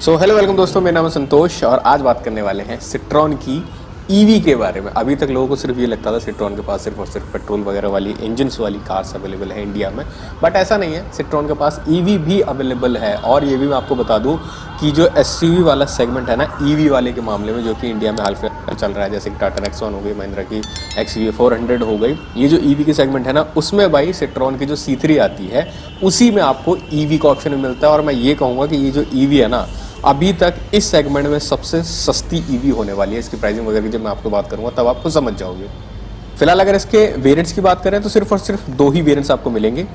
So hello welcome दोस्तों, मेरा नाम है संतोष और आज बात करने वाले हैं सिट्रॉन की ईवी के बारे में। अभी तक लोगों को सिर्फ़ ये लगता था सिट्रॉन के पास सिर्फ़ और सिर्फ़ पेट्रोल वगैरह वाली इंजन्स वाली कार्स अवेलेबल है इंडिया में। बट ऐसा नहीं है सिट्रॉन के पास ईवी भी अवेलेबल है और ये भी मैं आपको बता दूँ कि जो एस वाला सेगमेंट है ना ईवी वाले के मामले में जो कि इंडिया में हाल फ़िलहाल चल रहा है, जैसे कि टाटा नेक्सॉन हो गई महिंद्रा की एक्स वी फोर हंड्रेड हो गई, ये जो ईवी की सेगमेंट है ना, उसमें भाई सिट्रॉन की जो सी थ्री आती है, उसी में आपको ईवी का ऑप्शन मिलता है। और मैं ये कहूँगा कि ये जो ईवी है ना, अभी तक इस सेगमेंट में सबसे सस्ती ईवी होने वाली है इसकी प्राइसिंग वगैरह की, जब मैं आपको बात करूँगा, तब आपको समझ जाओगे। फ़िलहाल अगर इसके वेरिएंट्स की बात करें तो सिर्फ़ और सिर्फ़ दो ही वेरिएंट्स आपको मिलेंगे।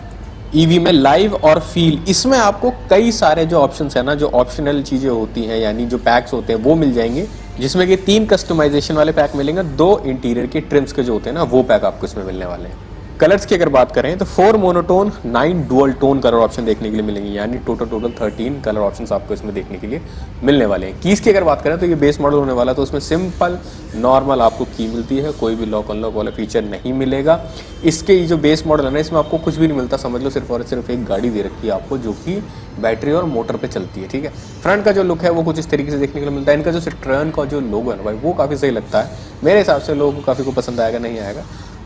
ईवी में लाइव और फील इसमें आपको कई सारे जो ऑप्शन है ना, जो ऑप्शनल चीज़ें होती हैं, यानी जो पैक्स होते हैं, वो मिल जाएँगे, जिसमें कि तीन कस्टमाइजेशन वाले पैक मिलेंगे, दो इंटीरियर के ट्रिम्स के जो होते हैं ना, वो पैक आपको इसमें मिलने वाले हैं। कलर्स की अगर बात करें तो four monotone, nine dual tone colour option देखने के लिए मिलेंगे, यानी total total thirteen colour option आपको इसमें देखने के लिए मिलने वाले हैं। कीज की अगर बात करें तो ये बेस मॉडल होने वाला तो उसमें सिंपल, नॉर्मल आपको की मिलती है, कोई भी लॉक, अनलॉक वाला फीचर नहीं मिलेगा। इसके जो बेस मॉडल है ना, इसमें आपको कुछ भी नहीं मिलता, समझ लो, सिर्फ़ और सिर्फ़ एक गाड़ी दे रखी है आपको, जो कि बैटरी और मोटर पे चलती है, ठीक है? फ्रंट का जो लुक है, वो कुछ इस तरीके से देखने के लिए मिलता है। इनका जो सिट्रन का जो लोगो है ना भाई, वो काफ़ी सही लगता है। मेरे हिसाब से लोगों को काफ़ी को पसंद आएगा, नहीं आएगा।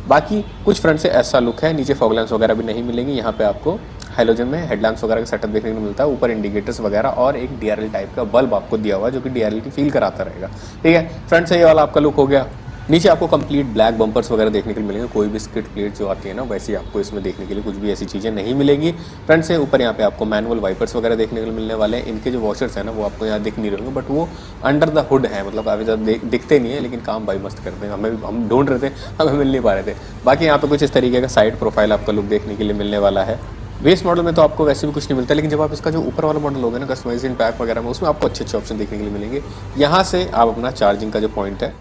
बाकी कुछ फ्रंट से ऐसा लुक है, नीचे फॉगलैंस वगैरह भी नहीं मिलेंगे, यहाँ पे आपको हाइलोजन में हेडलैम्प्स वगैरह का सेटअप देखने को मिलता है, ऊपर इंडिकेटर्स वगैरह और एक डीआरएल टाइप का बल्ब आपको दिया हुआ है, जो कि डीआरएल की फील कराता रहेगा। ठीक है फ्रंट से ये वाला आपका लुक हो गया। नीचे आपको कंप्लीट ब्लैक बम्पर्स वगैरह देखने के लिए मिलेंगे। कोई भी स्किट प्लेट जो आती है ना, वैसे आपको इसमें देखने के लिए कुछ भी ऐसी चीज़ें नहीं मिलेंगी। फ्रंट से ऊपर यहाँ पे आपको मैनुअल वाइपर्स वगैरह देखने के लिए मिलने वाले हैं। इनके जो वॉशर्स हैं ना, वो आपको यहाँ दिख नहीं रहेंगे बट वो अंडर द हुड है। मतलब काफ़ी ज़्यादा दिखते नहीं है, लेकिन काम भाई मस्त करते हैं। हमें, हम ढूंढ रहे थे, हमें मिल नहीं पा रहे थे। बाकी यहाँ पर कुछ इस तरीके का साइड प्रोफ़ाइल आपका लुक देखने के लिए मिलने वाला है। बेस मॉडल में तो आपको वैसे भी कुछ नहीं मिलता, लेकिन जब आप इसका जो ऊपर वाला मॉडल होगा ना कस्टमाइजेशन पैक वगैरह में, उसमें आपको अच्छे अच्छे ऑप्शन देखने के लिए मिलेंगे। यहाँ से आप अपना चार्जिंग का जो पॉइंट है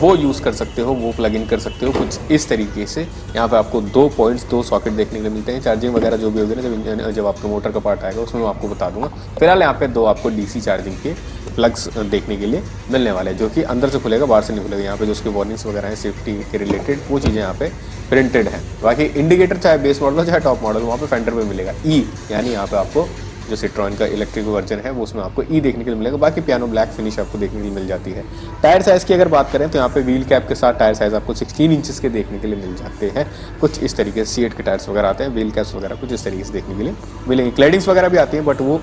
वो यूज़ कर सकते हो वो प्लग इन कर सकते हो कुछ इस तरीके से। यहाँ पे आपको दो पॉइंट्स दो सॉकेट देखने के लिए मिलते हैं। चार्जिंग वगैरह जो भी होगी ना जब जब आपके मोटर का पार्ट आएगा उसमें मैं आपको बता दूँगा। फ़िलहाल यहाँ पे दो आपको डीसी चार्जिंग के प्लग्स देखने के लिए मिलने वाले हैं जो कि अंदर से खुलेगा बाहर से नहीं खुलेगा। यहाँ पे जो उसके वार्निंग्स वगैरह हैं सेफ्टी के रिलेटेड वो चीज़ें यहाँ पे प्रिंटेड हैं। बाकी इंडिकेटर चाहे बेस मॉडल हो चाहे टॉप मॉडल वहाँ पे फेंडर में मिलेगा। ई e, यानी यहाँ पे आपको जो सिट्रॉन का इलेक्ट्रिक वर्जन है, वो उसमें आपको ई e देखने के लिए मिलेगा। बाकी पियानो ब्लैक फिनिश आपको देखने के लिए मिल जाती है। टायर साइज़ की अगर बात करें तो यहाँ पे व्हील कैप के साथ टायर साइज़ आपको 16 इंचेस के देखने के लिए मिल जाते हैं। कुछ इस तरीके से सी के टायर्स वगैरह आते हैं व्हील कैप्स वगैरह कुछ इस तरीके से देखने के लिए मिलेंगे। क्लेडिंग्स वगैरह भी आती हैं बट वो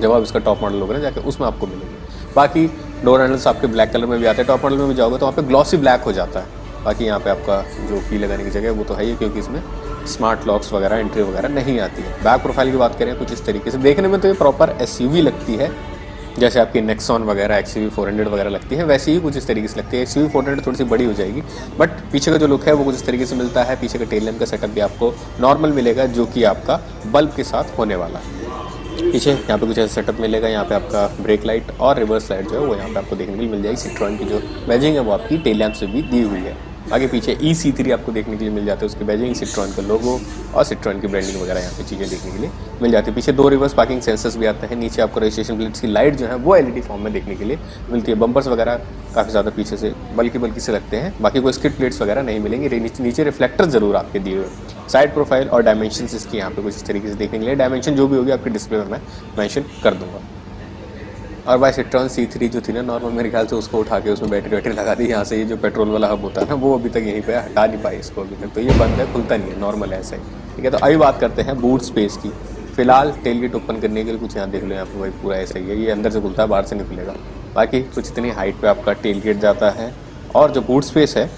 जब आप इसका टॉप मॉडल होगा ना, जाके उसमें आपको मिलेंगे। बाकी डोर हैंडल्स आपके ब्लैक कलर में भी आते हैं। टॉप मॉडल में भी जाओगे तो वहाँ पे ग्लॉसी ब्लैक हो जाता है। बाकी यहाँ पे आपका जो की लगाने की जगह है, वो तो है ही, क्योंकि इसमें स्मार्ट लॉक्स वगैरह एंट्री वगैरह नहीं आती है। बैक प्रोफ़ाइल की बात करें, कुछ इस तरीके से। देखने में तो ये प्रॉपर एसयूवी लगती है। जैसे आपकी नेक्सॉन वगैरह एक्स वी फोर हंड्रेड वगैरह लगती है, वैसे ही कुछ इस तरीके से लगती है। एक्स वी फोर हंड्रेड थोड़ी सी बड़ी हो जाएगी बट पीछे का जो लुक है, वो कुछ इस तरीके से मिलता है। पीछे का टेल का सेटअप भी आपको नॉर्मल मिलेगा, जो कि आपका बल्ब के साथ होने वाला है। पीछे यहाँ पे कुछ ऐसा सेटअप मिलेगा, यहाँ पे आपका ब्रेक लाइट और रिवर्स लाइट जो है, वो यहाँ पे आपको देखने के लिए मिल जाएगी। सिट्रॉन की जो बैजिंग है, वो आपकी टेल लैम्प से भी दी हुई है। आगे पीछे ई सी थ्री आपको देखने के लिए मिल जाते हैं, उसके बैजिंग सिट्रॉन का लोगो और सिट्रॉन की ब्रांडिंग वगैरह यहाँ पे चीज़ें देखने के लिए मिल जाती है। पीछे दो रिवर्स पार्किंग सेंसर्स भी आते हैं, नीचे आपको रजिस्ट्रेशन प्लेट्स की लाइट जो है वो एलईडी फॉर्म में देखने के लिए मिलती है। बम्पर्स वगैरह काफ़ी ज़्यादा पीछे से बल्कि बल्कि से लगते हैं। बाकी कोई स्किट प्लेट्स वगैरह नहीं मिलेंगे। नीचे रिफ्लेक्टर ज़रूर आपके दिए हुए साइड प्रोफ़ाइल और डायमेंशन इसकी यहाँ पे कुछ इस तरीके से देखने के लिए। डायमेंशन जो भी होगी आपके डिस्प्ले में मैं मैंशन कर दूँगा। और भाई सिट्रॉन सी थ्री जो थी ना नॉर्मल मेरे ख्याल से उसको उठा के उसमें बैटरी वैटरी लगा दी। यहाँ से ये जो पेट्रोल वाला हब होता है ना, वो अभी तक यहीं पे हटा नहीं पाई इसको अभी तक। तो ये बंद है, खुलता नहीं है नॉर्मल ऐसा ही। ठीक है तो अभी बात करते हैं बूट स्पेस की। फ़िलहाल टेल गेट ओपन करने के लिए कुछ यहाँ देख लो यहाँ पे भाई, पूरा ऐसा ही है। ये अंदर से खुलता है, बाहर से निकलेगा। बाकी कुछ इतनी हाइट पर आपका टेल गेट जाता है। और जो बूट स्पेस है,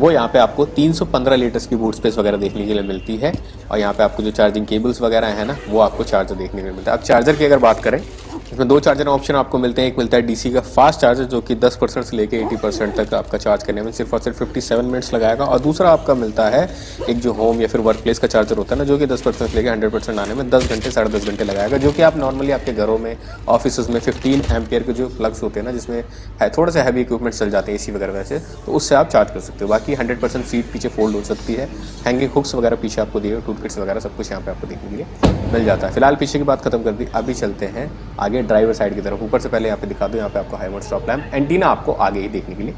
वो यहाँ पे आपको 315 लीटर्स की बूट स्पेस वगैरह देखने के लिए मिलती है। और यहाँ पे आपको जो चार्जिंग केबल्स वगैरह हैं ना, वो आपको चार्जर देखने के लिए मिलता है। अब चार्जर की अगर बात करें इसमें दो चार्जर ऑप्शन आपको मिलते हैं। एक मिलता है डीसी का फास्ट चार्जर जो कि 10 परसेंट से लेकर 80 परसेंट तक आपका चार्ज करने में सिर्फ़ और सिर्फ़ 57 मिनट्स लगाएगा। और दूसरा आपका मिलता है एक जो होम या फिर वर्क प्लेस का चार्जर होता है ना, जो कि 10 परसेंट से लेकर हंड्रेड परसेंट आने में 10 घंटे, साढ़े दस घंटे लगाएगा, जो कि आप नॉर्मली आपके घरों में ऑफ़िस में फिफ्टीन एम्पियर के जो प्लग्स होते हैं ना, जिसमें है, थोड़ा सा हैवी इक्विपमेंट चल जाते हैं एसी वगैरह वैसे तो उससे आप चार्ज कर सकते हो। बाकी हंड्रेड सीट पीछे फोल्ड हो सकती है हैंगिंग हुक्स वगैरह पीछे आपको दिए टूथ किट्स वगैरह सब कुछ यहाँ पे आपको देखने के लिए मिल जाता है। फ़िलहाल पीछे की बात खत्म कर दी, अभी चलते हैं आगे ड्राइवर साइड की तरफ़, ऊपर से पहले यहाँ पे दिखा दो, यहाँ पे आपको हाईमोड स्टॉप लैम्प एंटीना आपको आगे ही देखने के लिए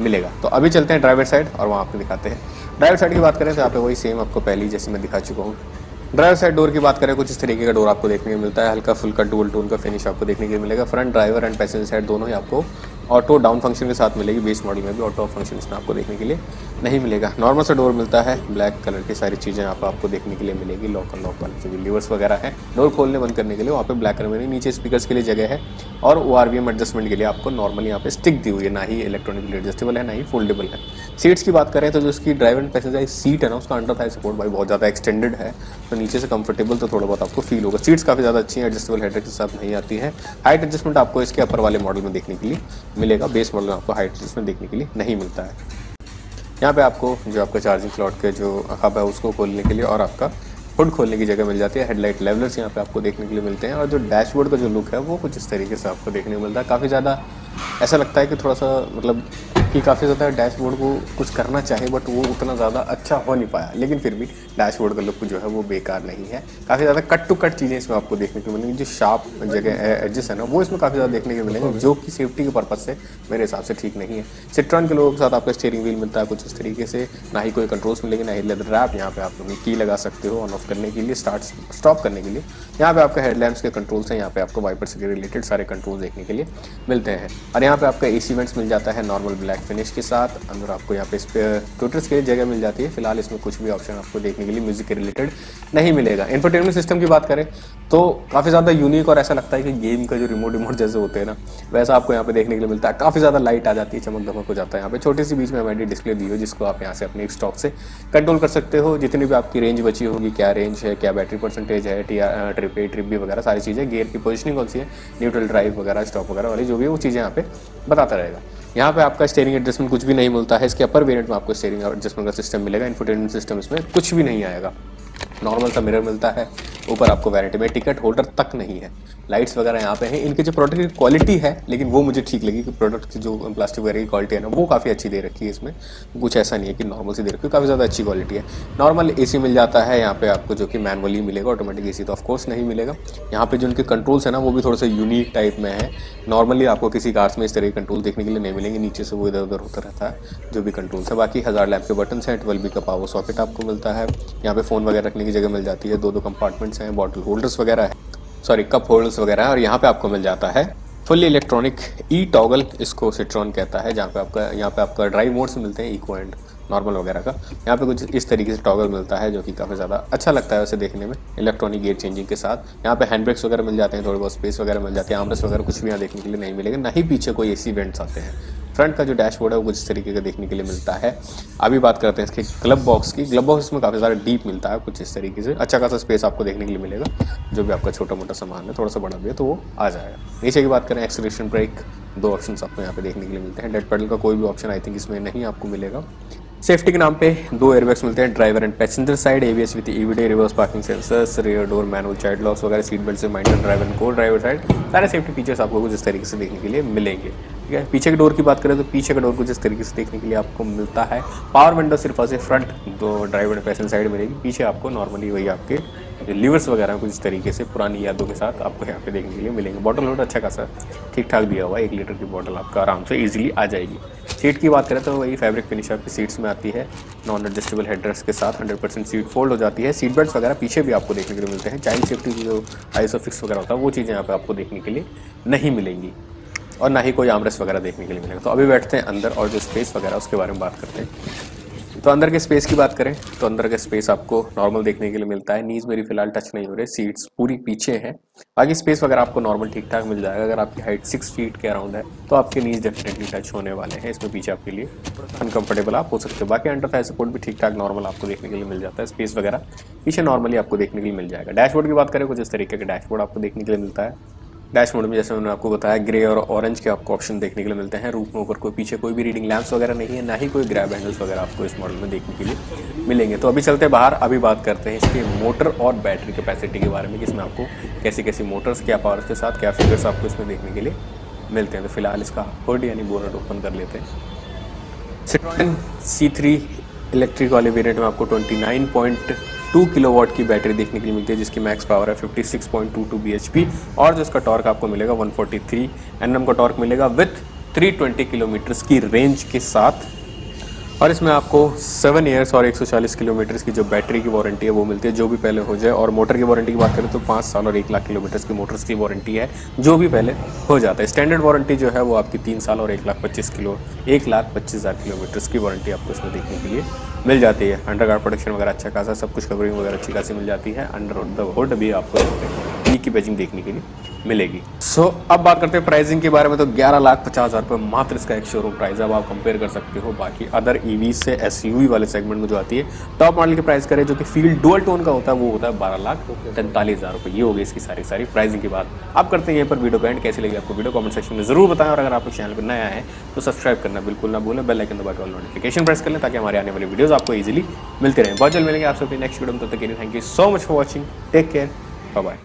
मिलेगा। तो अभी चलते हैं ड्राइवर साइड और वहाँ आपको दिखाते हैं। ड्राइवर साइड की बात करें तो यहाँ पे वही सेम आपको पहले जैसे मैं दिखा चुका हूँ। ड्राइवर साइड डोर की बात करें, कुछ इस तरीके का डोर आपको देखने को मिलता है। हल्का फुल्का डुअल टोन का फिनिश आपको देखने को मिलेगा। Front driver and passenger side दोनों ही आपको ऑटो डाउन फ़ंक्शन के साथ मिलेगी। बेस मॉडल में भी ऑटो फ़ंक्शन इसमें आपको देखने के लिए नहीं मिलेगा। नॉर्मल सा डोर मिलता है। ब्लैक कलर की सारी चीज़ें यहाँ पर आपको देखने के लिए मिलेगी। लॉक और लॉक वाले जो लीवर्स वगैरह है डोर खोलने बंद करने के लिए वहाँ पे ब्लैक कलर में नीचे स्पीकर्स के लिए जगह है। और ओ एडजस्टमेंट के लिए आपको नॉर्मली यहाँ पे स्टिक दी हुई है। ना ही इलेक्ट्रॉनिकली एडजस्टेबल है, ना ही फोल्डेबल है। सीट्स की बात करें तो जो उसकी ड्राइवर एंड पैसेंजर सीट है ना, उसका अंडर थाई सपोर्ट भाई बहुत ज़्यादा एक्सटेंडेड है। तो नीचे से कंफर्टेबल तो थोड़ा बहुत आपको फील होगा। सीट्स काफ़ी ज़्यादा अच्छी हैं एडजस्टेबल हेडर के साथ नहीं आती है। हाइट एडजस्टमेंट आपको इसके अपर वाले मॉडल में देखने के लिए मिलेगा। बेस मॉडल में आपको हाइट एडजस्टमेंट देखने के लिए नहीं मिलता है। यहाँ पे आपको जो आपका चार्जिंग स्लॉट के जो हब है, उसको खोलने के लिए और आपका हुड खोलने की जगह मिल जाती है। हेडलाइट लेवलर्स यहाँ पे आपको देखने के लिए मिलते हैं और जो डैशबोर्ड का जो लुक है, वो कुछ इस तरीके से आपको देखने को मिलता है। काफ़ी ज़्यादा ऐसा लगता है कि थोड़ा सा मतलब कि काफ़ी ज़्यादा डैशबोर्ड को कुछ करना चाहे बट वो उतना ज़्यादा अच्छा हो नहीं पाया। लेकिन फिर भी डैशबोर्ड का लुक जो है वो बेकार नहीं है। काफ़ी ज़्यादा कट टू कट चीज़ें इसमें आपको देखने को मिलेंगी, जो शार्प जगह एडजस्ट है ना, वो इसमें काफ़ी ज़्यादा देखने को मिलेंगे, जो कि सेफ्टी के पर्पज़ से मेरे हिसाब से ठीक नहीं है। सिट्रॉन के लोगों के साथ आपका स्टेयरिंग व्हील मिलता है, कुछ इस तरीके से, ना ही कोई कंट्रोल्स मिलेंगे, ना ही लेदर रैप यहाँ पे आप लोग की लगा सकते हो ऑन ऑफ़ करने के लिए स्टार्ट स्टॉप करने के लिए। यहाँ पे आपका हेडलैम्प्स के कंट्रोल्स हैं, यहाँ पे आपको वाइपर से रिलेटेड सारे कंट्रोल देखने के लिए मिलते हैं। और यहाँ पे आपका ए सी मिल जाता है नॉर्मल ब्लैक फिनिश के साथ अंदर आपको यहाँ पे ट्विटर्स के लिए जगह मिल जाती है। फ़िलहाल इसमें कुछ भी ऑप्शन आपको देखने के लिए म्यूज़िक के रिलेटेड नहीं मिलेगा। इन्फोटेनमेंट सिस्टम की बात करें तो काफ़ी ज़्यादा यूनिक और ऐसा लगता है कि गेम का जो रिमोट रिमोट जैसे होते हैं ना, वैसा आपको यहाँ पे देखने के लिए मिलता है। काफ़ी ज़्यादा लाइट आ जाती है चमक धमक हो जाता है यहाँ पे। छोटी सी बीच में हमारी डिस्प्ले दी हो, जिसको आप यहाँ से अपने स्टॉक से कंट्रोल कर सकते हो। जितनी भी आपकी रेंज बची होगी, क्या रेंज है, क्या बैटरी परसेंटेज है T trip A trip B वगैरह, सारी चीज़ें गेयर की पोजिशनिंग कौन सी है न्यूट्रल ड्राइव वगैरह स्टॉप वगैरह वाली जो भी वो चीज़ें यहाँ पे बताता रहेगा। यहाँ पे आपका स्टेयरिंग एडजस्टमेंट कुछ भी नहीं मिलता है, इसके अपर वेरिएंट में आपको स्टेयरिंग एडजस्टमेंट का सिस्टम मिलेगा इन्फोटेनमेंट सिस्टम इसमें कुछ भी नहीं आएगा। नॉर्मल सा मिरर मिलता है, ऊपर आपको वारंटी में टिकट होल्डर तक नहीं है। लाइट्स वगैरह यहाँ पे हैं। इनके जो प्रोडक्ट की क्वालिटी है, लेकिन वो मुझे ठीक लगी कि प्रोडक्ट की जो प्लास्टिक वगैरह की क्वालिटी है ना, वो काफ़ी अच्छी दे रखी है इसमें। कुछ ऐसा नहीं है कि नॉर्मल सी दे रखी है, काफ़ी ज़्यादा अच्छी क्वालिटी है। नॉर्मल ए मिल जाता है यहाँ पे आपको जो कि मैनुअली मिलेगा ऑटोमेटिक एसी तो ऑफकोर्स नहीं मिलेगा। यहाँ पे जो उनके कंट्रोल्स है ना, वो भी थोड़े से यूनिक टाइप में है। नॉर्मली आपको किसी कार्स में इस तरह के कंट्रोल देखने के लिए नहीं मिलेंगे, नीचे से वो इधर उधर होता रहता है, जो भी कंट्रोल्स है। बाकी हज़ार लैम्प के बटन है ट्वेल्व बी का पावर सॉकेट आपको मिलता है। यहाँ पे फ़ोन वगैरह रखने की जगह मिल जाती है। दो दो कंपार्टमेंट्स हैं बॉटल होल्डर्स वगैरह है। सॉरी कप होल्डर्स वगैरह है और यहाँ पे आपको मिल जाता है। फुल्ली इलेक्ट्रॉनिक ई टॉगल इसको सिट्रॉन कहता है, जहाँ पे आपका, यहाँ पे आपका ड्राइव मोड्स मिलते हैं इको एंड नॉर्मल वगैरह का। यहाँ पे कुछ इस तरीके से टॉगल मिलता है, जो कि काफ़ी ज़्यादा अच्छा लगता है वैसे देखने में इलेक्ट्रॉनिक गेयर चेंजिंग के साथ। यहाँ पे हैंड ब्रेक्स वगैरह मिल जाते हैं, थोड़े बहुत स्पेस वगैरह मिल जाते हैं आमरस वगैरह कुछ भी यहाँ देखने के लिए नहीं मिलेगा, ना ही पीछे कोई एसी वेंट्स आते हैं। फ्रंट का जो डैशबोर्ड है वो कुछ इस तरीके का देखने के लिए मिलता है। अभी बात करते हैं इसके ग्लब बॉक्स की। ग्लब बॉक्स इसमें काफ़ी ज़्यादा डीप मिलता है, कुछ इस तरीके से। अच्छा खासा स्पेस आपको देखने के लिए मिलेगा, जो भी आपका छोटा मोटा सामान है थोड़ा सा बड़ा भी है तो वो आ जाएगा। नीचे की बात करें एक्सलेशन ब्रेक दो ऑप्शन आपको यहाँ पे देखने के लिए मिलते हैं। डेड पेडल का कोई भी ऑप्शन आई थिंक इसमें नहीं आपको मिलेगा। सेफ्टी के नाम पे दो एयरबैग्स मिलते हैं driver and passenger side ABS with EBD reverse parking sensors rear door manual child locks वगैरह सीट बेल्ट से माइंडर ड्राइवर को ड्राइवर साइड सारे सेफ्टी फीचर्स आपको कुछ इस तरीके से देखने के लिए मिलेंगे। ठीक है? पीछे के डोर की बात करें तो पीछे का डोर कुछ इस तरीके से देखने के लिए आपको मिलता है पावर विंडो सिर्फ़ और सिर्फ़ फ्रंट दो ड्राइवर पैसेंजर साइड मिलेगी। पीछे आपको नॉर्मली वही आपके लीवर्स वगैरह कुछ इस तरीके से पुरानी यादों के साथ आपको यहाँ पे देखने के लिए मिलेंगे। बॉटल लोड अच्छा खासा ठीक ठाक दिया हुआ है। एक लीटर की बॉटल आपका आराम से ईजिली आ जाएगी। सीट की बात करें तो वही फैब्रिक फिनिश आपकी सीट्स में आती है। नॉन एडजस्टेबल हेडरेस्ट के साथ 100 परसेंट सीट फोल्ड हो जाती है। सीट बेल्ट वगैरह पीछे भी आपको देखने के लिए मिलते हैं। चाइल्ड सेफ्टी की जो आईसो फिक्स वगैरह होता है, वो चीज़ें यहाँ पे आपको देखने के लिए नहीं मिलेंगी। और ना ही कोई आमरस वगैरह देखने के लिए मिलेगा। तो अभी बैठते हैं अंदर और जो स्पेस वगैरह उसके बारे में बात करते हैं। तो अंदर के स्पेस की बात करें तो अंदर का स्पेस आपको नॉर्मल देखने के लिए मिलता है। नीज मेरी फ़िलहाल टच नहीं हो रही सीट्स पूरी पीछे हैं। बाकी स्पेस वगैरह आपको नॉर्मल ठीक ठाक मिल जाएगा। अगर आपकी हाइट सिक्स फीट के अराउंड है तो आपके नीज डेफिनेटली टच होने वाले हैं। इसमें पीछे आपके लिए अनकंफर्टेबल आप हो सकते हो। बाकी अंडर थाई सपोर्ट भी ठीक ठाक नॉर्मल आपको देखने के लिए मिल जाता है। स्पेस वगैरह पीछे नॉर्मली आपको देखने के लिए मिल जाएगा। डैशबोर्ड की बात करें, कुछ इस तरीके का डैशबोर्ड आपको देखने के लिए मिलता है। डैश मोड में, जैसे मैंने आपको बताया, ग्रे और ऑरेंज के आपको ऑप्शन देखने के लिए मिलते हैं, रूप में ऊपर कोई, पीछे कोई भी रीडिंग लैंप्स वगैरह नहीं है, ना ही कोई ग्रैब हैंडल्स वगैरह आपको इस मॉडल में देखने के लिए मिलेंगे। तो अभी चलते बाहर, अभी बात करते हैं इसके मोटर और बैटरी कैपेसिटी के बारे में, कि इसमें आपको कैसी कैसी मोटर्स क्या पावर के साथ, क्या फिगर्स आपको इसमें देखने के लिए मिलते हैं। तो फ़िलहाल इसका हुड यानी बोनट ओपन कर लेते हैं। सिट्रोन सी थ्री इलेक्ट्रिक वाले वेरियंट में आपको twenty nine point two kilowatt की बैटरी देखने के लिए मिलती है, जिसकी मैक्स पावर है 56.22 bhp और जो इसका टॉर्क आपको मिलेगा 143 एनएम का टॉर्क मिलेगा विथ 320 किलोमीटर्स की रेंज के साथ। और इसमें आपको सेवन ईयर्स और 140 किलोमीटर की जो बैटरी की वारंटी है, वो मिलती है, जो भी पहले हो जाए। और मोटर की वारंटी की बात करें तो पाँच साल और एक लाख किलोमीटर की मोटर्स की वारंटी है, जो भी पहले हो जाता है। स्टैंडर्ड वारंटी जो है, वो आपकी तीन साल और एक लाख पच्चीस किलो, एक लाख पच्चीस हज़ार किलोमीटर की वारंटी आपको इसमें देखने के लिए मिल जाती है। अंडर गार्ड प्रोडक्शन वगैरह अच्छा खासा, सब कुछ कवरिंग वगैरह अच्छी खासी मिल जाती है। अंडर द हुड भी आपको की बैजिंग देखने के लिए मिलेगी। सो so, अब बात करते हैं प्राइसिंग के बारे में तो ग्यारह लाख पचास हज़ार रुपये मात्र इसका एक शोरूम प्राइस है। अब आप कंपेयर कर सकते हो बाकी अदर ईवी से एसयूवी वाले सेगमेंट में जो आती है टॉप मॉडल की प्राइस करें जो कि फ़ील्ड डुअल टोन का होता है वो होता है बारह लाख तैंतालीस हज़ार रुपये ये हो गई इसकी सारी सारी प्राइसिंग की बात। आप करते हैं यहाँ पर वीडियो का एंड कैसी लगी आपको वीडियो कमेंट सेक्शन में ज़रूर बताएँ और अगर आप चैनल पर नया है तो सब्सक्राइब करना बिल्कुल ना भूलें बेल आइकन दबा के नोटिफिकेशन प्रेस कर लें ताकि हमारे आने वाले वीडियोज़ आपको ईजिली मिलते रहें। बहुत जल्द मिलेंगे आप सभी नेक्स्ट वीडियो में तब तक thank you so much for watching take care bye